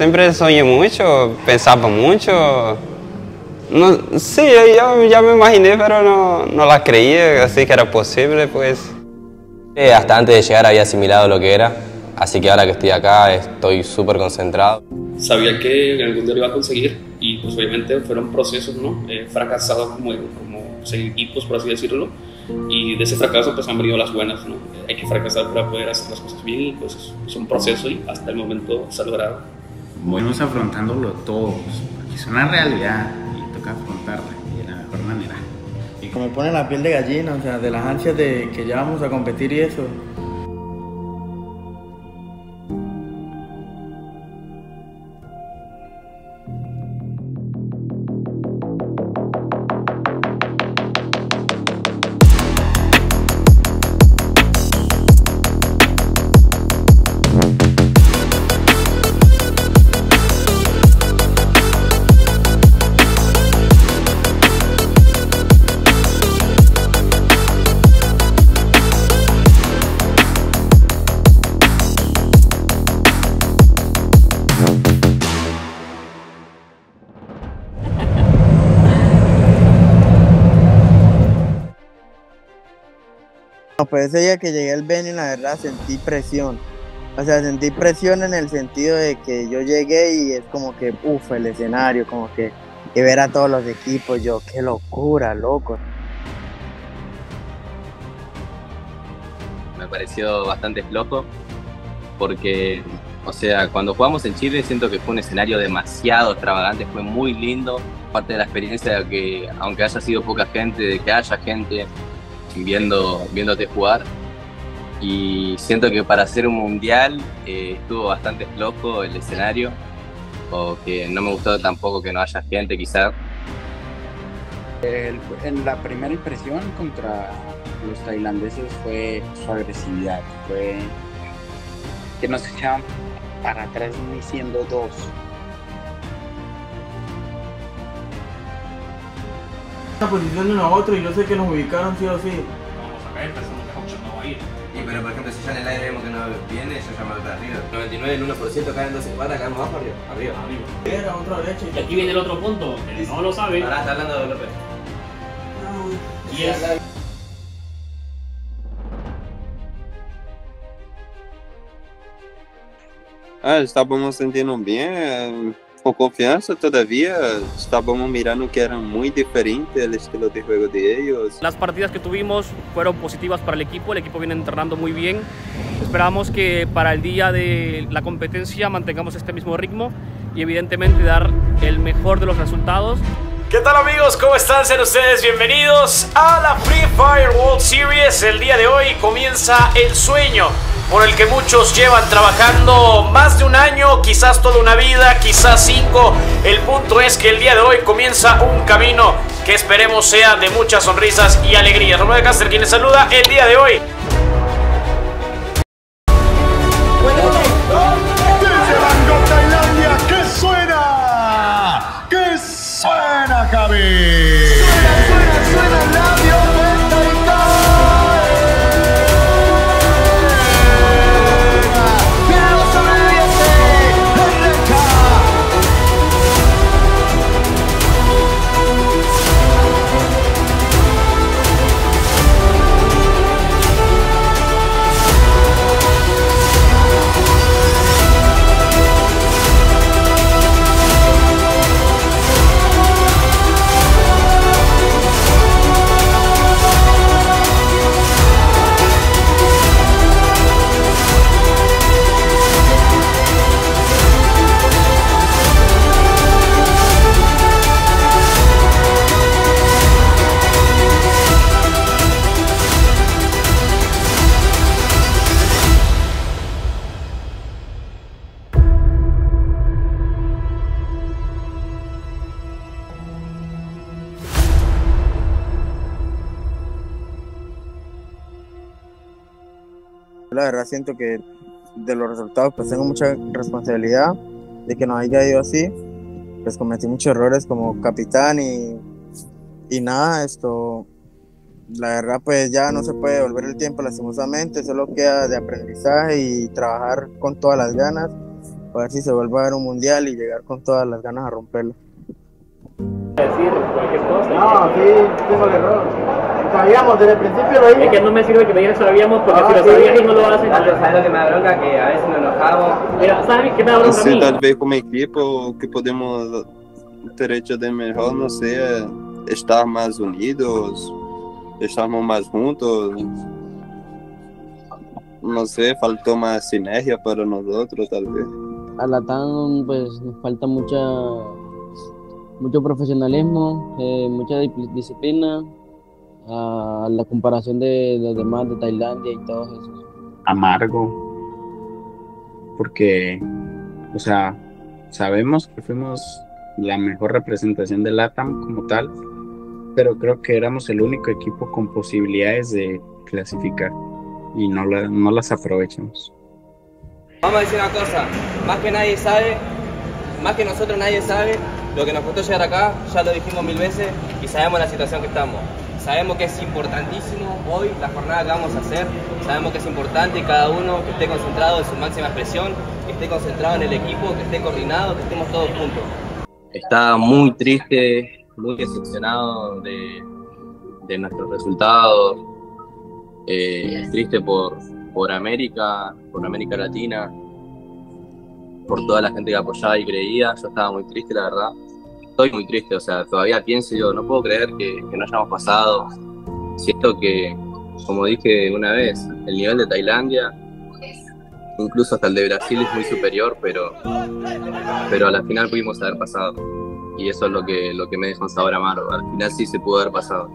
Siempre soñé mucho, pensaba mucho. No, sí, yo ya me imaginé, pero no, no la creía, así que era posible, pues. Eh, hasta antes de llegar había asimilado lo que era, así que ahora que estoy acá estoy súper concentrado. Sabía que algún día lo iba a conseguir y pues obviamente fueron procesos, ¿no? He fracasado como, como equipos, por así decirlo, y de ese fracaso pues han venido las buenas, ¿no? Hay que fracasar para poder hacer las cosas bien y pues es un proceso y hasta el momento se ha logrado. Vamos afrontándolo todos, porque es una realidad y toca afrontarla de la mejor manera. Y me pone la piel de gallina, o sea, de las ansias de que ya vamos a competir y eso. Pues ese día que llegué al Beni, la verdad sentí presión. O sea, sentí presión en el sentido de que yo llegué y es como que, uff, el escenario, como que, que ver a todos los equipos, yo, qué locura, loco. Me pareció bastante flojo porque, o sea, cuando jugamos en Chile siento que fue un escenario demasiado extravagante, fue muy lindo. Parte de la experiencia de que, aunque haya sido poca gente, de que haya gente, viendo, viéndote jugar. Y siento que para hacer un mundial eh, estuvo bastante flojo el escenario, o que no me gustó tampoco que no haya gente quizás. en la primera impresión contra los tailandeses fue su agresividad, fue que no se echaban para atrás ni siendo dos. Posición de uno otro y yo sé que nos ubicaron sí o sí. Vamos a caer, pensamos que Hawkshot no va a ir. Y pero por ejemplo, si ya en el aire vemos que no viene, yo llamo para arriba. 99 en 1% caen dos en pata, caemos abajo arriba. Arriba. Arriba. Era otra derecha. Y aquí viene el otro punto, que no lo sabe. Ahora está hablando de López. Y es Ah, estávamos sentindo bien, con confianza todavía. Estábamos mirando que era muy diferente el estilo de juego de ellos. Las partidas que tuvimos fueron positivas para el equipo, el equipo viene entrenando muy bien. Esperamos que para el día de la competencia mantengamos este mismo ritmo y evidentemente dar el mejor de los resultados. ¿Qué tal amigos? ¿Cómo están? Sean ustedes bienvenidos a la Free Fire World Series. El día de hoy comienza el sueño por el que muchos llevan trabajando más de un año, quizás toda una vida, quizás cinco. El punto es que el día de hoy comienza un camino que esperemos sea de muchas sonrisas y alegrías. Romero de Cáceres quien saluda el día de hoy. La verdad siento que de los resultados pues tengo mucha responsabilidad de que no haya ido así. Pues cometí muchos errores como capitán y, y nada, esto, la verdad pues ya no se puede volver el tiempo lastimosamente, solo queda de aprendizaje y trabajar con todas las ganas para ver si se vuelve a ver un mundial y llegar con todas las ganas a romperlo. Decir cualquier cosa. No, sí, tengo el error. Sabíamos, desde el principio lo Es que no me sirve que me digas sabíamos, porque si lo sabías y no lo haces. ¿Sabes lo que me da bronca? Que a veces nos enojamos. Mira, ¿sabes qué me da bronca a Assim, mí? talvez como equipe, o que podemos ter hecho de melhor, não sei, é estar mais unidos, estarmos mais juntos. Não sei, faltou mais sinergia para nós outros, talvez. a la TAN pues nos falta mucha mucho profesionalismo, eh, mucha di- disciplina, a la comparación de los demás de Tailandia y todos esos. amargo, porque, o sea, sabemos que fuimos la mejor representación de LATAM como tal, pero creo que éramos el único equipo con posibilidades de clasificar y no, la- no las aprovechamos. Vamos a decir una cosa, más que nadie sabe, más que nosotros nadie sabe lo que nos costó llegar acá, ya lo dijimos mil veces y sabemos la situación que estamos. Sabemos que es importantísimo hoy la jornada que vamos a hacer, sabemos que es importante cada uno que esté concentrado en su máxima expresión, que esté concentrado en el equipo, que esté coordinado, que estemos todos juntos. Estaba muy triste, muy decepcionado de, de nuestros resultados, eh, triste por, por América, por América Latina, por toda la gente que apoyaba y creía. Yo estaba muy triste, la verdad. Estoy muy triste, o sea, todavía pienso yo, no puedo creer que, no hayamos pasado. Siento que, como dije una vez, el nivel de Tailandia, incluso hasta el de Brasil, es muy superior, pero, pero a la final pudimos haber pasado. Y eso es lo que, lo que me deja un sabor amargo. Al final sí se pudo haber pasado.